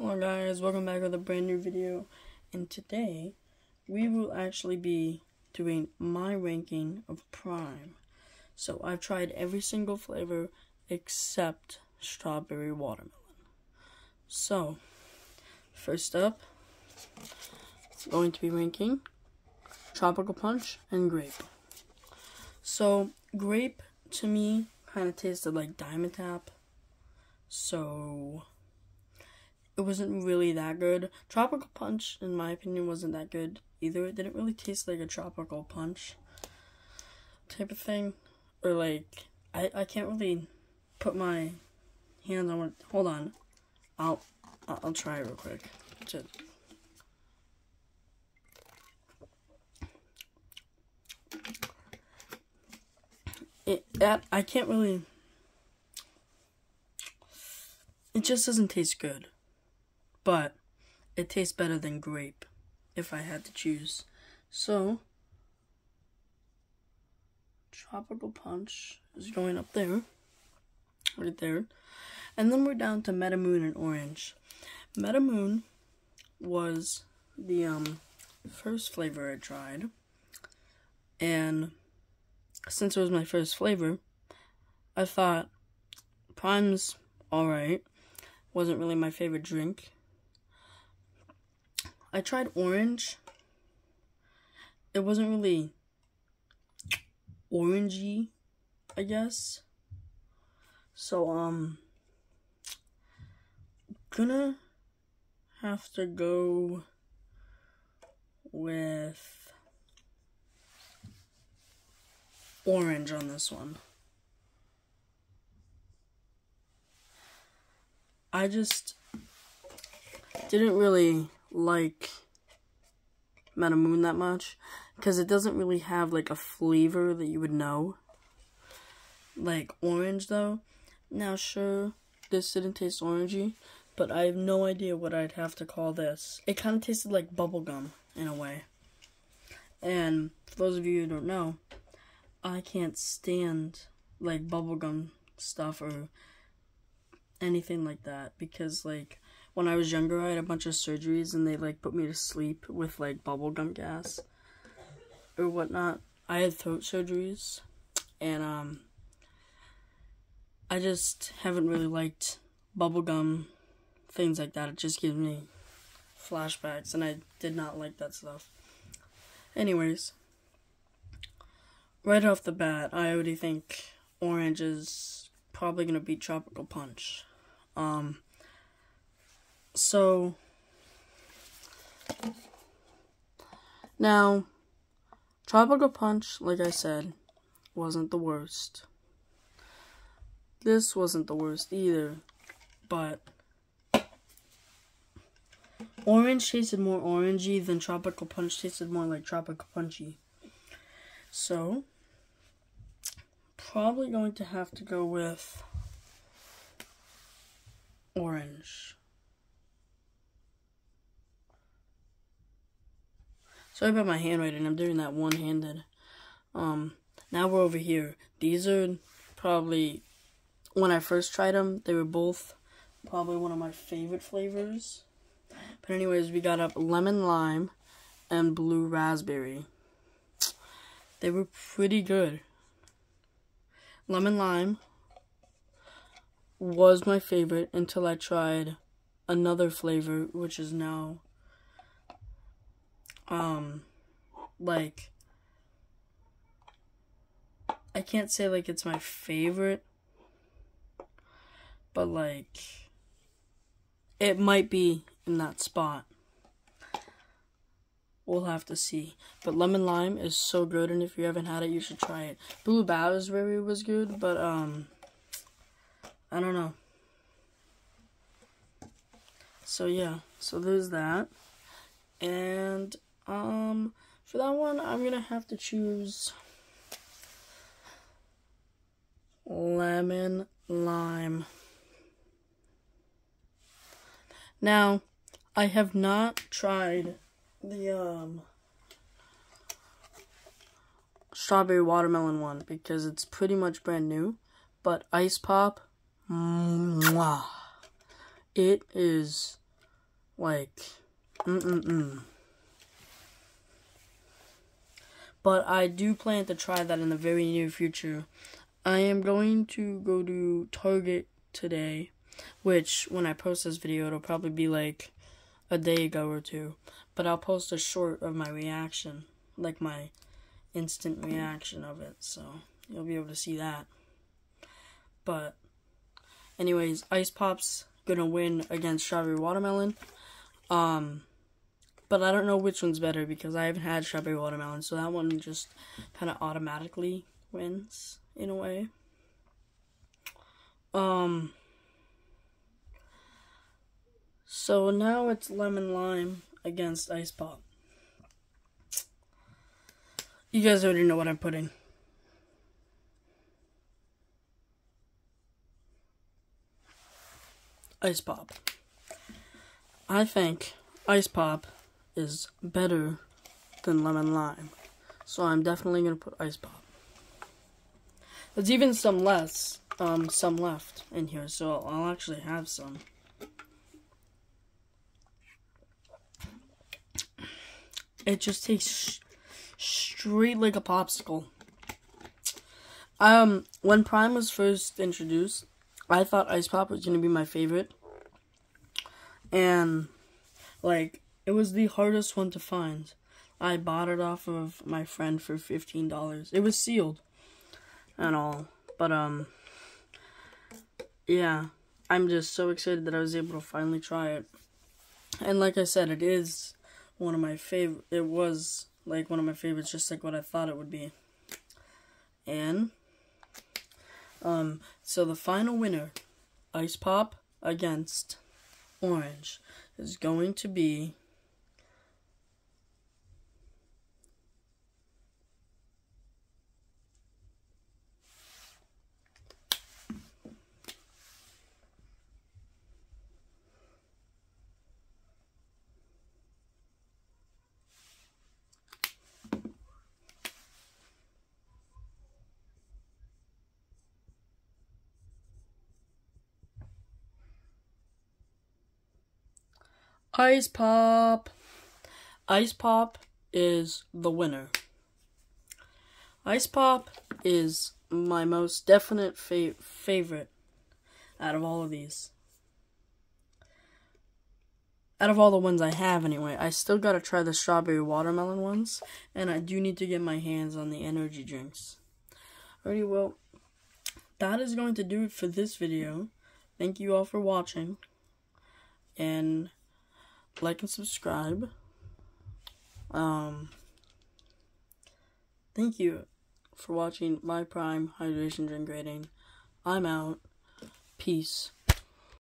Hello guys, welcome back with a brand new video. And today, we will actually be doing my ranking of Prime. So I've tried every single flavor except strawberry watermelon. So, first up, it's going to be ranking tropical punch and grape. So, grape to me kind of tasted like Dimetapp. So, it wasn't really that good. Tropical Punch, in my opinion, wasn't that good either. It didn't really taste like a tropical punch type of thing. Or like, I, I can't really put my hand on it. Hold on. I'll, I'll try real quick. Just, it, that, I can't really, it just doesn't taste good but it tastes better than grape if I had to choose. So, Tropical Punch is going up there, right there. And then we're down to Meta Moon and Orange. Meta Moon was the um, first flavor I tried. And since it was my first flavor, I thought Prime's alright. Wasn't really my favorite drink. I tried orange. It wasn't really orangey, I guess. So, um, gonna have to go with orange on this one. I just didn't really like Meta Moon that much because it doesn't really have like a flavor that you would know. Like orange though. Now sure, this didn't taste orangey, but I have no idea what I'd have to call this. It kind of tasted like bubblegum in a way. And for those of you who don't know, I can't stand like bubblegum stuff or anything like that because like when I was younger, I had a bunch of surgeries and they like put me to sleep with like bubblegum gas or whatnot. I had throat surgeries and um I just haven't really liked bubblegum things like that. It just gives me flashbacks and I did not like that stuff. Anyways, right off the bat, I already think orange is probably gonna beat tropical punch. Um so now Tropical Punch, like I said, wasn't the worst. This wasn't the worst either, but Orange tasted more orangey than Tropical Punch tasted more like Tropical Punchy. So, probably going to have to go with Orange. Sorry about my handwriting. I'm doing that one-handed. Um, now we're over here. These are probably, when I first tried them, they were both probably one of my favorite flavors. But anyways, we got up lemon lime and blue raspberry. They were pretty good. Lemon lime was my favorite until I tried another flavor, which is now um like I can't say like it's my favorite but like it might be in that spot. We'll have to see. But lemon lime is so good and if you haven't had it you should try it. Blue raspberry was good, but um I don't know. So yeah, so there's that. And um, for that one, I'm gonna have to choose lemon lime. Now, I have not tried the um strawberry watermelon one because it's pretty much brand new, but ice pop, mwah, it is Like, mm-mm-mm. But I do plan to try that in the very near future. I am going to go to Target today, which when I post this video, it'll probably be like a day ago or two. But I'll post a short of my reaction, like my instant reaction of it, so you'll be able to see that. But, anyways, Ice Pop's gonna win against Strawberry Watermelon. Um, but I don't know which one's better because I haven't had Strawberry Watermelon, so that one just kind of automatically wins in a way. Um, so now it's Lemon Lime against Ice Pop. You guys already know what I'm putting. Ice Pop. I think Ice Pop is better than Lemon Lime. So I'm definitely going to put Ice Pop. There's even some less, um, some left in here, so I'll actually have some. It just tastes straight like a popsicle. Um, when Prime was first introduced, I thought Ice Pop was gonna be my favorite. And, like, it was the hardest one to find. I bought it off of my friend for $15. It was sealed and all. But, um, yeah. I'm just so excited that I was able to finally try it. And like I said, it is one of my favorite. It was like one of my favorites, just like what I thought it would be. And um, so the final winner, Ice Pop against Orange, is going to be Ice Pop. Ice Pop is the winner. Ice Pop is my most definite fa favorite out of all of these. Out of all the ones I have, anyway, I still gotta try the strawberry watermelon ones, and I do need to get my hands on the energy drinks. Alrighty, well, that is going to do it for this video. Thank you all for watching, and like and subscribe. Um, thank you for watching my Prime Hydration Drink Rating. I'm out. Peace.